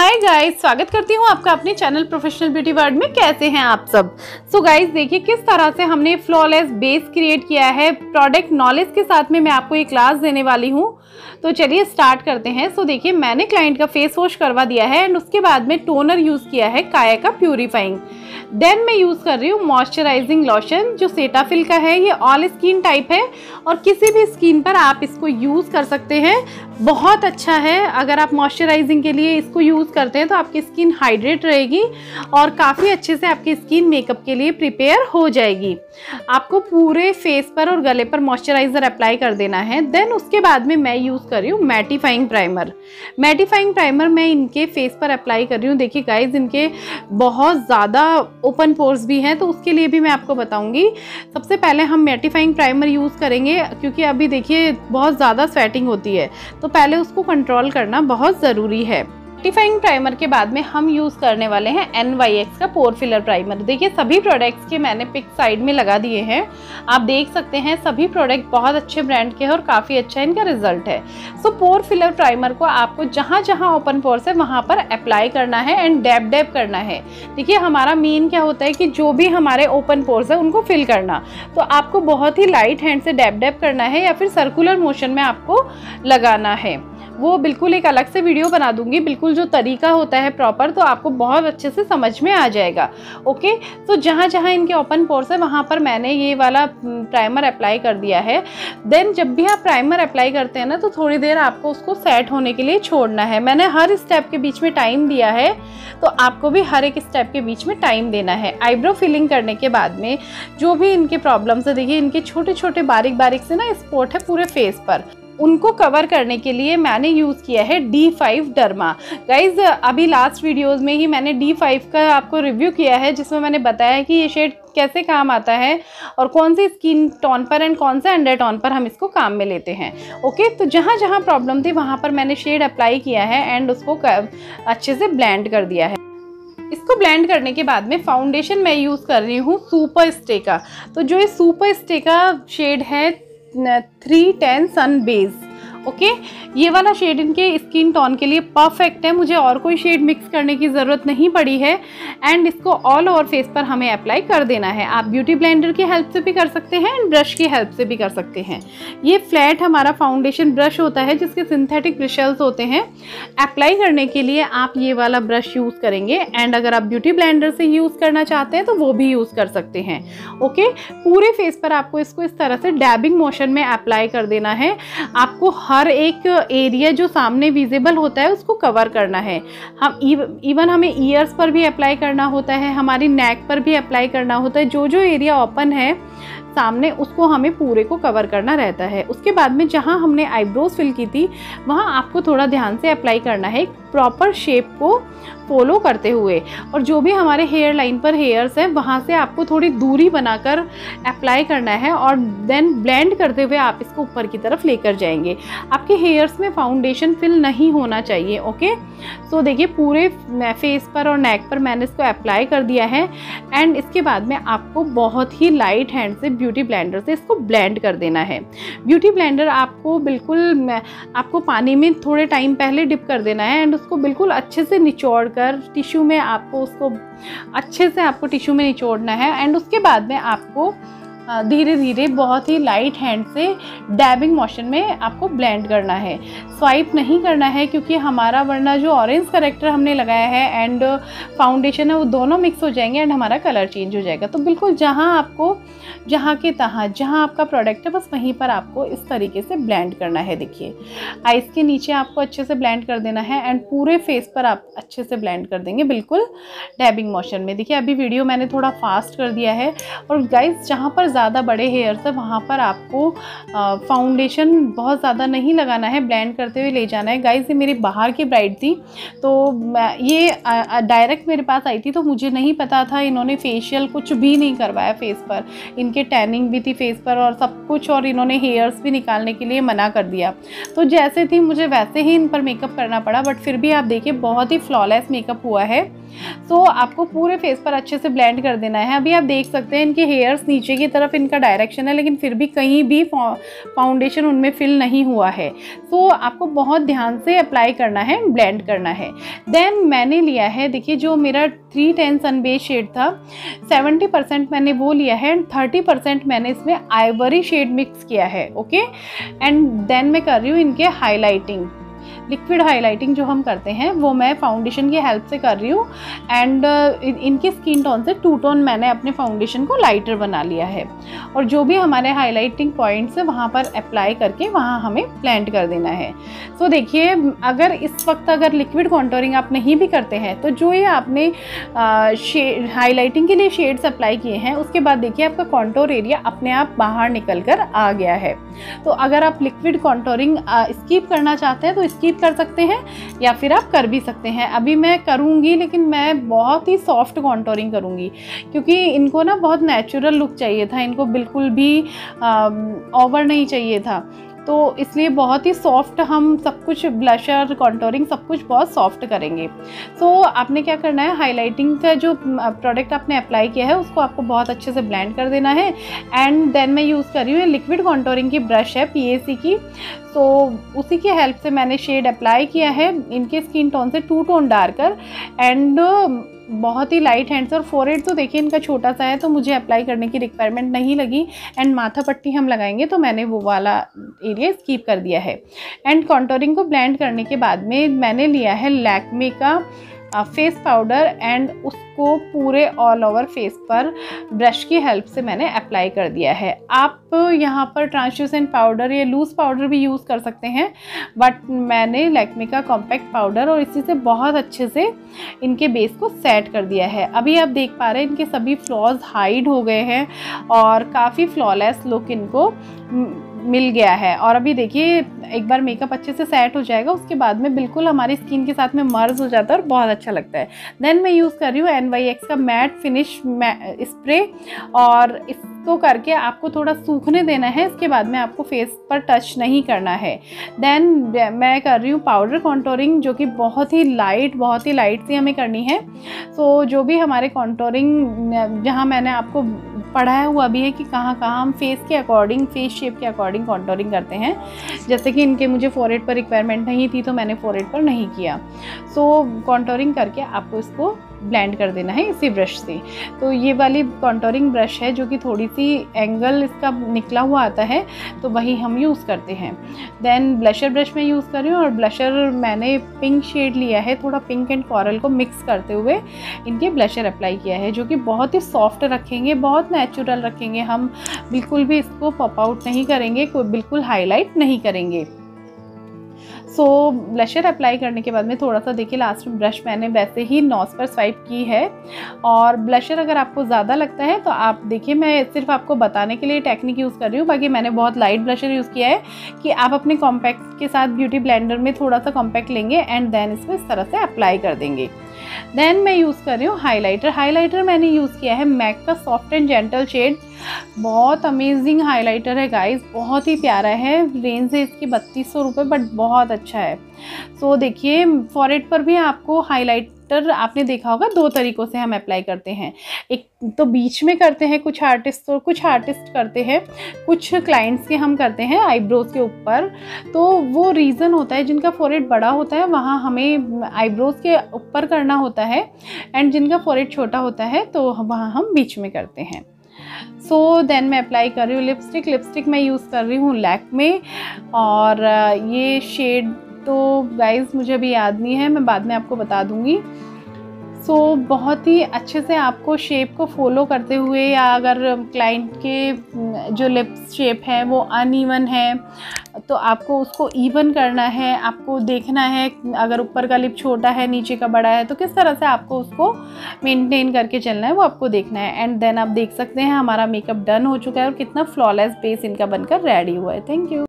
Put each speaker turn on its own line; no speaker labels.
Hi guys स्वागत करती हूँ आपका अपने चैनल प्रोफेशनल ब्यूटी वर्ल्ड में। कैसे हैं आप सब? सो गाइस देखिए किस तरह से हमने फ्लॉलेस बेस क्रिएट किया है। प्रोडक्ट नॉलेज के साथ में मैं आपको ये क्लास देने वाली हूँ। तो चलिए स्टार्ट करते हैं। सो देखिए, मैंने क्लाइंट का फेस वॉश करवा दिया है एंड उसके बाद में टोनर यूज़ किया है, काया का प्यूरीफाइंग देन मैं यूज़ कर रही हूँ मॉइस्चराइजिंग लोशन, जो सेटाफिल का है, ये ऑल स्किन टाइप है, और किसी भी स्किन पर आप इसको यूज़ कर सकते हैं। बहुत अच्छा है, अगर आप मॉइस्चराइजिंग के लिए इसको यूज़ करते हैं तो आपकी स्किन हाइड्रेट रहेगी, और काफ़ी अच्छे से आपकी स्किन मेकअप के लिए प्रिपेयर हो जाएगी। आपको पूरे फेस पर और गले पर मॉइस्चराइज़र अप्लाई कर देना है। देन उसके बाद में मैं यूज़ कर रही हूँ मैटिफाइंग प्राइमर मैटिफाइंग प्राइमर मैं इनके फेस पर अप्लाई कर रही हूँ। देखिए गाइज़ इनके बहुत ज़्यादा ओपन पोर्स भी हैं तो उसके लिए भी मैं आपको बताऊँगी। सबसे पहले हम मेटिफाइंग प्राइमर यूज़ करेंगे, क्योंकि अभी देखिए बहुत ज़्यादा स्वेटिंग होती है। तो पहले उसको कंट्रोल करना बहुत ज़रूरी है। एक्टिफाइंग प्राइमर के बाद में हम यूज़ करने वाले हैं एन वाई एक्स का पोर फिलर प्राइमर देखिए, सभी प्रोडक्ट्स के मैंने पिक साइड में लगा दिए हैं। आप देख सकते हैं, सभी प्रोडक्ट बहुत अच्छे ब्रांड के हैं और काफ़ी अच्छा इनका रिज़ल्ट है। सो पोर फिलर प्राइमर को आपको जहाँ जहाँ ओपन पोर्स है, वहाँ पर अप्लाई करना है एंड डैप डैप करना है। देखिए, हमारा मेन क्या होता है कि जो भी हमारे ओपन पोर्स है, उनको फिल करना। तो आपको बहुत ही लाइट हैंड से डैप डैप करना है या फिर सर्कुलर मोशन में आपको लगाना है। वो बिल्कुल एक अलग से वीडियो बना दूँगी, बिल्कुल जो तरीका होता है प्रॉपर तो आपको बहुत अच्छे से समझ में आ जाएगा। ओके तो जहाँ जहाँ इनके ओपन पोर्स है, वहाँ पर मैंने ये वाला प्राइमर अप्लाई कर दिया है। देन जब भी आप प्राइमर अप्लाई करते हैं ना तो थोड़ी देर आपको उसको सेट होने के लिए छोड़ना है। मैंने हर स्टेप के बीच में टाइम दिया है तो आपको भी हर एक स्टेप के बीच में टाइम देना है। आईब्रो फिलिंग करने के बाद में, जो भी इनके प्रॉब्लम्स है, देखिए, इनके छोटे छोटे बारीक बारीक से ना स्पॉट है पूरे फेस पर। उनको कवर करने के लिए मैंने यूज़ किया है डी फाइव डर्मा गाइज़ अभी लास्ट वीडियोज़ में ही मैंने डी फाइव का आपको रिव्यू किया है, जिसमें मैंने बताया है कि ये शेड कैसे काम आता है और कौन सी स्किन टोन पर एंड कौन से अंडर टोन पर हम इसको काम में लेते हैं। ओके तो जहाँ जहाँ प्रॉब्लम थी, वहाँ पर मैंने शेड अप्लाई किया है एंड उसको अच्छे से ब्लेंड कर दिया है। इसको ब्लेंड करने के बाद में फाउंडेशन मैं यूज़ कर रही हूँ सुपर स्टे का तो जो ये सुपर स्टे का शेड है three ten sun beige okay ये वाला शेड इनके स्किन टोन के लिए परफेक्ट है। मुझे और कोई शेड मिक्स करने की ज़रूरत नहीं पड़ी है। एंड इसको ऑल ओवर फेस पर हमें अप्लाई कर देना है। आप ब्यूटी ब्लेंडर की हेल्प से भी कर सकते हैं एंड ब्रश की हेल्प से भी कर सकते हैं। ये फ्लैट हमारा फाउंडेशन ब्रश होता है, जिसके सिंथेटिक ब्रशल्स होते हैं। अप्लाई करने के लिए आप ये वाला ब्रश यूज़ करेंगे। एंड अगर आप ब्यूटी ब्लेंडर से यूज़ करना चाहते हैं तो वो भी यूज़ कर सकते हैं। ओके पूरे फेस पर आपको इसको इस तरह से डैबिंग मोशन में अप्लाई कर देना है। आपको हर एक एरिया जो सामने विजिबल होता है, उसको कवर करना है। हम इवन हमें ईयर्स पर भी अप्लाई करना होता है, हमारी नेक पर भी अप्लाई करना होता है। जो जो एरिया ओपन है सामने उसको हमें पूरे को कवर करना रहता है। उसके बाद में जहाँ हमने आईब्रोज फिल की थी, वहाँ आपको थोड़ा ध्यान से अप्लाई करना है प्रॉपर शेप को फॉलो करते हुए। और जो भी हमारे हेयर लाइन पर हेयर्स हैं, वहाँ से आपको थोड़ी दूरी बनाकर अप्लाई करना है और देन ब्लेंड करते हुए आप इसको ऊपर की तरफ़ लेकर जाएँगे। आपके हेयर्स में फाउंडेशन फिल नहीं होना चाहिए ओके तो देखिए, पूरे फेस पर और नेक पर मैंने इसको अप्लाई कर दिया है। एंड इसके बाद में आपको बहुत ही लाइट हैंड से ब्यूटी ब्लेंडर से इसको ब्लेंड कर देना है। ब्यूटी ब्लेंडर आपको बिल्कुल, आपको पानी में थोड़े टाइम पहले डिप कर देना है एंड उसको बिल्कुल अच्छे से निचोड़ कर टिश्यू में आपको उसको, अच्छे से आपको टिश्यू में निचोड़ना है एंड उसके बाद में आपको धीरे धीरे बहुत ही लाइट हैंड से डैबिंग मोशन में आपको ब्लेंड करना है। स्वाइप नहीं करना है क्योंकि हमारा वरना जो ऑरेंज करेक्टर हमने लगाया है एंड फाउंडेशन है, वो दोनों मिक्स हो जाएँगे एंड हमारा कलर चेंज हो जाएगा। तो बिल्कुल जहाँ आपको, जहाँ के तहाँ, जहाँ आपका प्रोडक्ट है, बस वहीं पर आपको इस तरीके से ब्लेंड करना है। देखिए आइस के नीचे आपको अच्छे से ब्लेंड कर देना है एंड पूरे फेस पर आप अच्छे से ब्लेंड कर देंगे, बिल्कुल डैबिंग मोशन में। देखिए, अभी वीडियो मैंने थोड़ा फास्ट कर दिया है और गाइज़ जहाँ पर ज़्यादा बड़े हेयर्स है, वहाँ पर आपको फाउंडेशन बहुत ज़्यादा नहीं लगाना है ब्लेंड करते हुए ले जाना है। गाइस ये मेरी बाहर की ब्राइड थी तो ये डायरेक्ट मेरे पास आई थी तो मुझे नहीं पता था इन्होंने फेशियल कुछ भी नहीं करवाया फेस पर। इनके टैनिंग भी थी फेस पर और सब कुछ और इन्होंने हेयर्स भी निकालने के लिए मना कर दिया। तो जैसे थी मुझे वैसे ही इन पर मेकअप करना पड़ा बट फिर भी आप देखिए बहुत ही फ्लॉलेस मेकअप हुआ है। सो so, आपको पूरे फेस पर अच्छे से ब्लेंड कर देना है। अभी आप देख सकते हैं इनके हेयर्स नीचे की तरफ़ इनका डायरेक्शन है लेकिन फिर भी कहीं भी फाउंडेशन उनमें फिल नहीं हुआ है। सो so, आपको बहुत ध्यान से अप्लाई करना है ब्लेंड करना है। देन मैंने लिया है, देखिए जो मेरा three ten sun beige shade था सेवेंटी परसेंट मैंने वो लिया है एंड थर्टी परसेंट मैंने इसमें आइवरी शेड मिक्स किया है ओके एंड देन मैं कर रही हूँ इनके हाईलाइटिंग लिक्विड हाईलाइटिंग जो हम करते हैं वो मैं फाउंडेशन की हेल्प से कर रही हूँ। एंड इनके स्किन टोन से टू टोन मैंने अपने फाउंडेशन को लाइटर बना लिया है। और जो भी हमारे हाईलाइटिंग पॉइंट्स है वहाँ पर अप्लाई करके वहाँ हमें प्लेंट कर देना है। सो so, देखिए अगर इस वक्त अगर लिक्विड कॉन्टोरिंग आप नहीं भी करते हैं तो जो ये आपने हाईलाइटिंग uh, के लिए शेड्स अप्लाई किए हैं उसके बाद देखिए आपका कॉन्टोर एरिया अपने आप बाहर निकल कर आ गया है। तो अगर आप लिक्विड कॉन्टोरिंग स्कीप करना चाहते हैं तो स्कीप कर सकते हैं, या फिर आप कर भी सकते हैं। अभी मैं करूँगी, लेकिन मैं बहुत ही सॉफ्ट कॉन्टोरिंग करूँगी, क्योंकि इनको ना बहुत नेचुरल लुक चाहिए था, इनको बिल्कुल भी ओवर नहीं चाहिए था। तो इसलिए बहुत ही सॉफ्ट हम सब कुछ ब्लशर कॉन्टोरिंग सब कुछ बहुत सॉफ्ट करेंगे। सो so, आपने क्या करना है? हाईलाइटिंग का जो प्रोडक्ट आपने अप्लाई किया है उसको आपको बहुत अच्छे से ब्लेंड कर देना है। एंड देन मैं यूज़ कर रही हूँ लिक्विड कॉन्टोरिंग की ब्रश है पीएसी की। तो उसी की हेल्प से मैंने शेड अप्लाई किया है। इनके स्किन टोन से टू टोन डार्कर एंड बहुत ही लाइट हैंड्स और फोरहेड तो देखिए इनका छोटा सा है तो मुझे अप्लाई करने की रिक्वायरमेंट नहीं लगी। एंड माथा पट्टी हम लगाएँगे तो मैंने वो वाला एरिया स्कीप कर दिया है। एंड कॉन्टोरिंग को ब्लेंड करने के बाद में मैंने लिया है लैकमे का फेस पाउडर एंड उसको पूरे ऑल ओवर फेस पर ब्रश की हेल्प से मैंने अप्लाई कर दिया है। आप यहाँ पर ट्रांसल्यूसेंट पाउडर या लूज़ पाउडर भी यूज़ कर सकते हैं बट मैंने लैक्मे का कॉम्पैक्ट पाउडर और इसी से बहुत अच्छे से इनके बेस को सेट कर दिया है। अभी आप देख पा रहे हैं, इनके सभी फ्लॉज हाइड हो गए हैं और काफ़ी फ्लॉलेस लुक इनको मिल गया है। और अभी देखिए एक बार मेकअप अच्छे से सेट हो जाएगा उसके बाद में बिल्कुल हमारी स्किन के साथ में मर्ज हो जाता है और बहुत अच्छा लगता है। देन मैं यूज़ कर रही हूँ एन का मैट फिनिश स्प्रे और इसको करके आपको थोड़ा सूखने देना है इसके बाद में आपको फेस पर टच नहीं करना है। देन मैं कर रही हूँ पाउडर कॉन्टोरिंग जो कि बहुत ही लाइट बहुत ही लाइट सी हमें करनी है। सो so, जो भी हमारे कॉन्टोरिंग जहाँ मैंने आपको पढ़ाया हुआ भी है कि कहाँ कहाँ हम फेस के अकॉर्डिंग फेस शेप के अकॉर्डिंग कॉन्टोरिंग करते हैं। जैसे कि इनके मुझे फोरहेड पर रिक्वायरमेंट नहीं थी तो मैंने फोरहेड पर नहीं किया। सो so, कॉन्टोरिंग करके आपको इसको ब्लेंड कर देना है इसी ब्रश से। तो ये वाली कॉन्टोरिंग ब्रश है जो कि थोड़ी सी एंगल इसका निकला हुआ आता है तो वही हम यूज़ करते हैं। देन ब्लशर ब्रश में यूज़ कर रही हूँ और ब्लशर मैंने पिंक शेड लिया है, थोड़ा पिंक एंड कॉरल को मिक्स करते हुए इनके ब्लशर अप्लाई किया है, जो कि बहुत ही सॉफ्ट रखेंगे, बहुत नेचुरल रखेंगे। हम बिल्कुल भी इसको पॉप आउट नहीं करेंगे कोई बिल्कुल हाईलाइट नहीं करेंगे। सो ब्लशर अप्लाई करने के बाद में थोड़ा सा देखिए लास्ट में ब्रश मैंने वैसे ही नॉस पर स्वाइप की है। और ब्लशर अगर आपको ज़्यादा लगता है तो आप देखिए, मैं सिर्फ़ आपको बताने के लिए टेक्निक यूज़ कर रही हूँ। बाकी मैंने बहुत लाइट ब्लशर यूज़ किया है कि आप अपने कॉम्पैक्ट के साथ ब्यूटी ब्लेंडर में थोड़ा सा कॉम्पैक्ट लेंगे एंड देन इसको इस तरह से अप्लाई कर देंगे। देन मैं यूज़ कर रही हूँ हाइलाइटर हाइलाइटर मैंने यूज़ किया है मैक का सॉफ्ट एंड जेंटल शेड बहुत अमेजिंग हाइलाइटर है गाइस बहुत ही प्यारा है. रेंज है इसकी बत्तीस सौ रुपये बट बहुत अच्छा है. सो so, देखिए फॉरेड पर भी आपको हाइलाइटर आपने देखा होगा दो तरीक़ों से हम अप्लाई करते हैं। एक तो बीच में करते हैं कुछ आर्टिस्ट और कुछ आर्टिस्ट करते हैं कुछ क्लाइंट्स के हम करते हैं आईब्रोज़ के ऊपर। तो वो रीज़न होता है जिनका फोरेड बड़ा होता है वहाँ हमें आईब्रोज़ के ऊपर करना होता है एंड जिनका फोरेड छोटा होता है तो वहाँ हम बीच में करते हैं। सो so, देन मैं अप्लाई कर रही हूँ लिपस्टिक लिपस्टिक मैं यूज़ कर रही हूँ लैक में और ये शेड तो गाइज़ मुझे अभी याद नहीं है मैं बाद में आपको बता दूँगी। सो so, बहुत ही अच्छे से आपको शेप को फॉलो करते हुए या अगर क्लाइंट के जो लिप्स शेप है वो अनइवन है तो आपको उसको इवन करना है आपको देखना है अगर ऊपर का लिप छोटा है नीचे का बड़ा है तो किस तरह से आपको उसको मेंटेन करके चलना है वो आपको देखना है। एंड देन आप देख सकते हैं हमारा मेकअप डन हो चुका है और कितना फ्लॉलेस बेस इनका बनकर रेडी हुआ है। Thank you